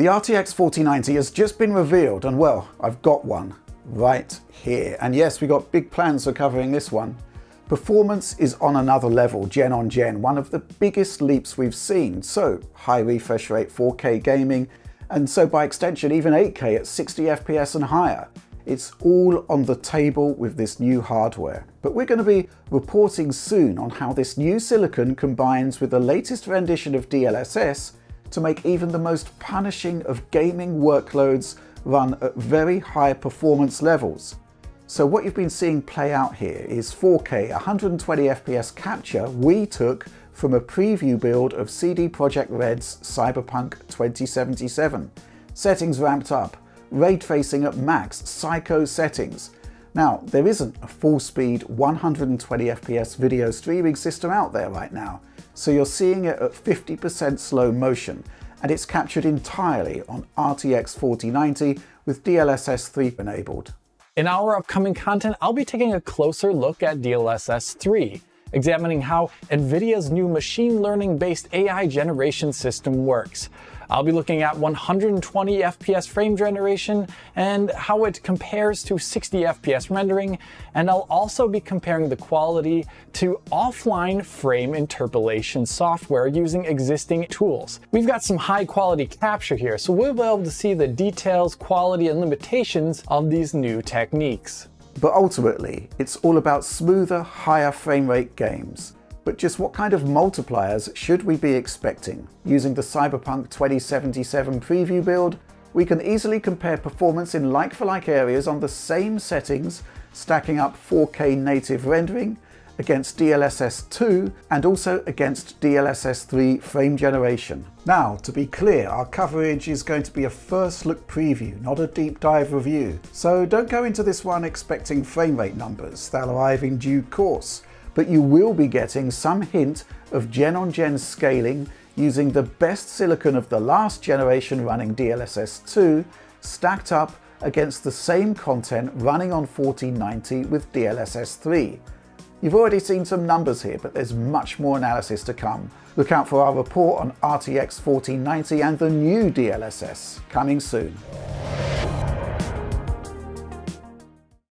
The RTX 4090 has just been revealed and well, I've got one right here. And yes, we've got big plans for covering this one. Performance is on another level, gen on gen, one of the biggest leaps we've seen. So high refresh rate 4K gaming, and so by extension even 8K at 60 FPS and higher. It's all on the table with this new hardware. But we're going to be reporting soon on how this new silicon combines with the latest rendition of DLSS to make even the most punishing of gaming workloads run at very high performance levels. So what you've been seeing play out here is 4K 120 FPS capture we took from a preview build of CD Projekt Red's Cyberpunk 2077. Settings ramped up, ray tracing at max, psycho settings. Now, there isn't a full-speed 120 FPS video streaming system out there right now, so you're seeing it at 50% slow motion, and it's captured entirely on RTX 4090 with DLSS 3 enabled. In our upcoming content, I'll be taking a closer look at DLSS 3, examining how NVIDIA's new machine learning-based AI generation system works. I'll be looking at 120 FPS frame generation and how it compares to 60 FPS rendering, and I'll also be comparing the quality to offline frame interpolation software using existing tools. We've got some high quality capture here, so we'll be able to see the details, quality, and limitations of these new techniques. But ultimately, it's all about smoother, higher frame rate games. But just what kind of multipliers should we be expecting? Using the Cyberpunk 2077 preview build, we can easily compare performance in like-for-like -like areas on the same settings, stacking up 4K native rendering against DLSS 2 and also against DLSS 3 frame generation. Now, to be clear, our coverage is going to be a first look preview, not a deep dive review. So don't go into this one expecting frame rate numbers, they'll arrive in due course but you will be getting some hint of gen on gen scaling using the best silicon of the last generation running DLSS 2 stacked up against the same content running on 4090 with DLSS 3. You've already seen some numbers here, but there's much more analysis to come. Look out for our report on RTX 4090 and the new DLSS coming soon.